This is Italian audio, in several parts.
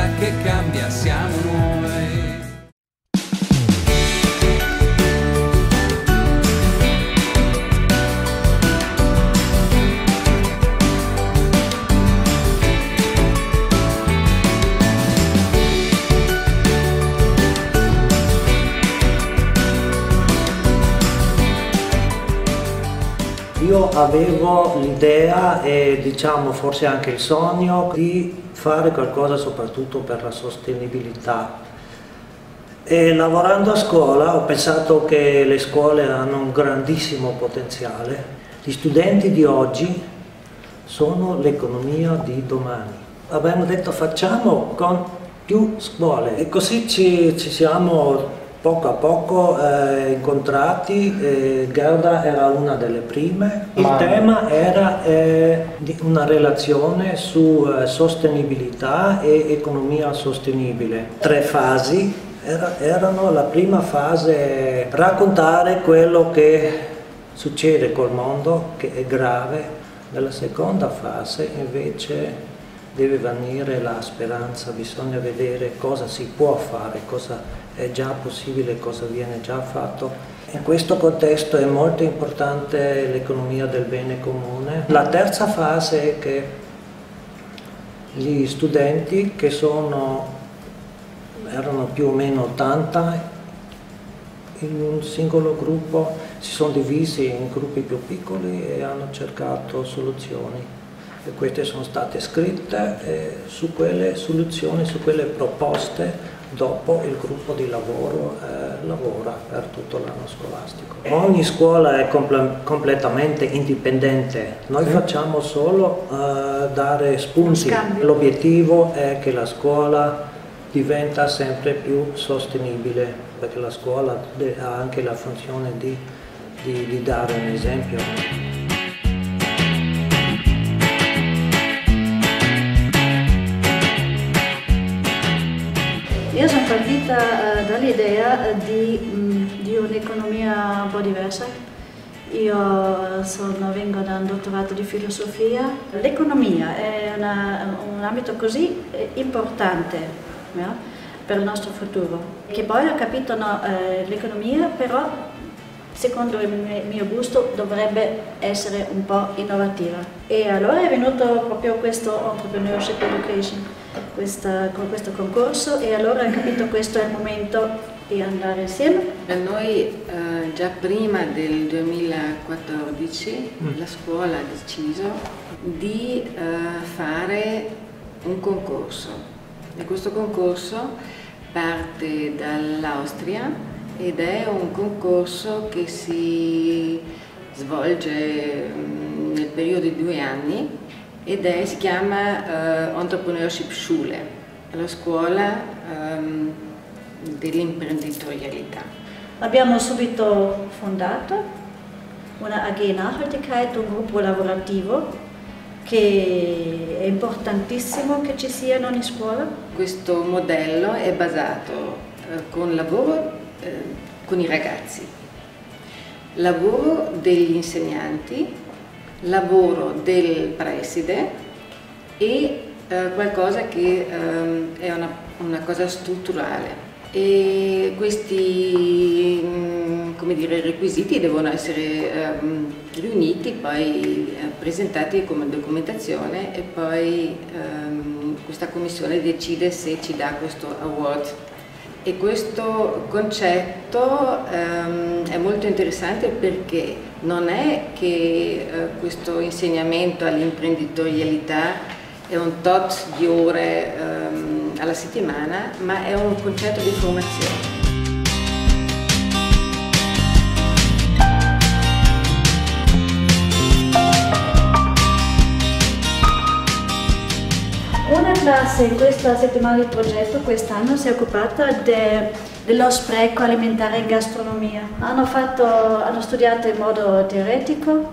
storia che cambia siamo noi. Io avevo l'idea e diciamo forse anche il sogno di fare qualcosa soprattutto per la sostenibilità. E lavorando a scuola ho pensato che le scuole hanno un grandissimo potenziale. Gli studenti di oggi sono l'economia di domani. Abbiamo detto facciamo con più scuole e così ci, ci siamo poco a poco eh, incontrati, eh, Gerda era una delle prime. Il Ma... tema era eh, una relazione su eh, sostenibilità e economia sostenibile. Tre fasi era, erano la prima fase raccontare quello che succede col mondo, che è grave. Nella seconda fase invece deve venire la speranza, bisogna vedere cosa si può fare, cosa è già possibile, cosa viene già fatto. In questo contesto è molto importante l'economia del bene comune. La terza fase è che gli studenti che sono, erano più o meno 80 in un singolo gruppo si sono divisi in gruppi più piccoli e hanno cercato soluzioni e queste sono state scritte e su quelle soluzioni, su quelle proposte dopo il gruppo di lavoro eh, lavora per tutto l'anno scolastico. Ogni scuola è comple completamente indipendente, noi sì. facciamo solo eh, dare spunti, l'obiettivo è che la scuola diventa sempre più sostenibile perché la scuola ha anche la funzione di, di, di dare un esempio. Partita uh, dall'idea eh, di, di un'economia un po' diversa. Io sono, vengo da un dottorato di filosofia. L'economia è una, un ambito così eh, importante ja, per il nostro futuro, che poi ho capito no, eh, l'economia però secondo il mio gusto dovrebbe essere un po' innovativa. E allora è venuto proprio questo Entrepreneurship Education questa, con questo concorso e allora ho capito che questo è il momento di andare insieme. Per noi eh, già prima del 2014 mm. la scuola ha deciso di eh, fare un concorso e questo concorso parte dall'Austria ed è un concorso che si svolge mm, nel periodo di due anni ed è, si chiama uh, Entrepreneurship Schule, la scuola um, dell'imprenditorialità. Abbiamo subito fondato una AG Nachhaltigkeit, un gruppo lavorativo che è importantissimo che ci sia in ogni scuola. Questo modello è basato uh, con lavoro eh, con i ragazzi. Lavoro degli insegnanti, lavoro del preside e eh, qualcosa che eh, è una, una, cosa strutturale. E questi mm, dire, requisiti devono essere ehm, riuniti, poi presentati come documentazione e poi ehm, questa commissione decide se ci dà questo award e questo concetto um, è molto interessante perché non è che uh, questo insegnamento all'imprenditorialità è un tot di ore um, alla settimana, ma è un concetto di formazione. Classe in questa settimana di progetto quest'anno si è occupata de, dello spreco alimentare in gastronomia. Hanno, fatto, hanno studiato in modo teoretico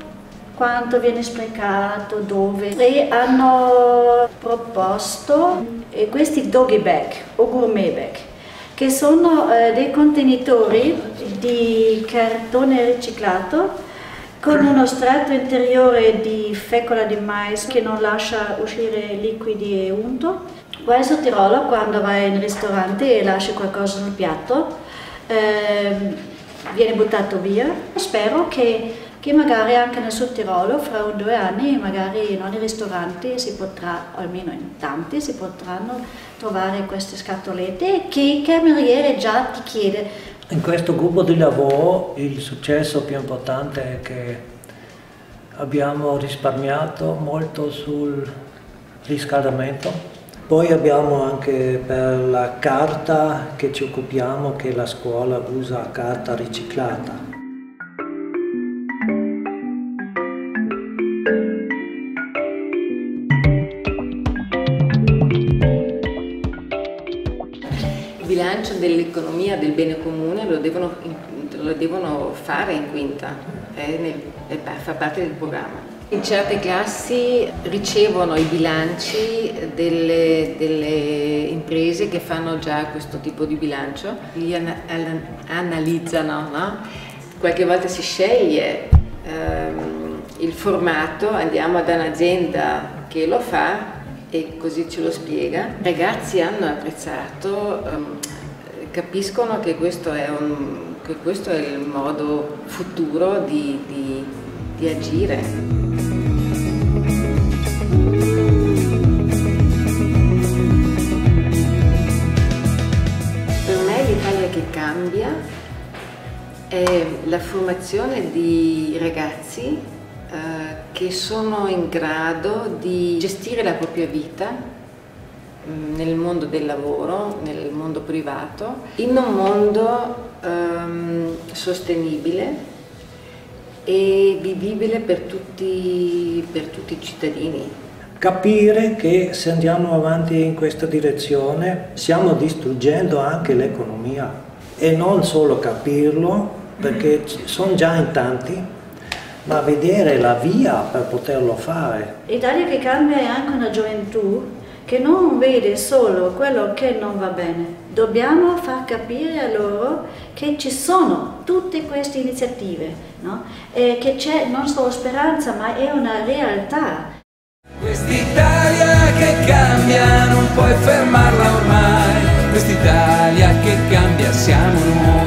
quanto viene sprecato, dove e hanno proposto eh, questi doggy bag o gourmet bag che sono eh, dei contenitori di cartone riciclato con uno strato interiore di fecola di mais che non lascia uscire liquidi e unto. Questo Tirolo quando vai in ristorante e lasci qualcosa sul piatto eh, viene buttato via. Spero che, che, magari anche nel Sud Tirolo fra un due anni magari in ogni ristorante si potrà, almeno in tanti, si potranno trovare queste scatolette che il cameriere già ti chiede in questo gruppo di lavoro il successo più importante è che abbiamo risparmiato molto sul riscaldamento. Poi abbiamo anche per la carta che ci occupiamo che la scuola usa carta riciclata. Bilancio dell'economia del bene comune lo devono, lo devono fare in quinta, è nel, fa parte del programma. In certe classi ricevono i bilanci delle, delle, imprese che fanno già questo tipo di bilancio, li an analizzano, no? qualche volta si sceglie ehm, il formato, andiamo da un'azienda che lo fa e così ce lo spiega. I ragazzi hanno apprezzato, ehm, capiscono che questo, un, che questo, è il modo futuro di, di, di agire. che cambia è la formazione di ragazzi eh, che sono in grado di gestire la propria vita nel mondo del lavoro, nel mondo privato, in un mondo ehm, sostenibile e vivibile per tutti, per tutti i cittadini. Capire che se andiamo avanti in questa direzione stiamo distruggendo anche l'economia. E non solo capirlo, perché sono già in tanti, ma vedere la via per poterlo fare. L'Italia che cambia è anche una gioventù che non vede solo quello che non va bene. Dobbiamo far capire a loro che ci sono tutte queste iniziative, no? e che c'è non solo speranza, ma è una realtà. Quest'Italia che cambia non puoi fermarla ormai quest'Italia che cambia siamo noi.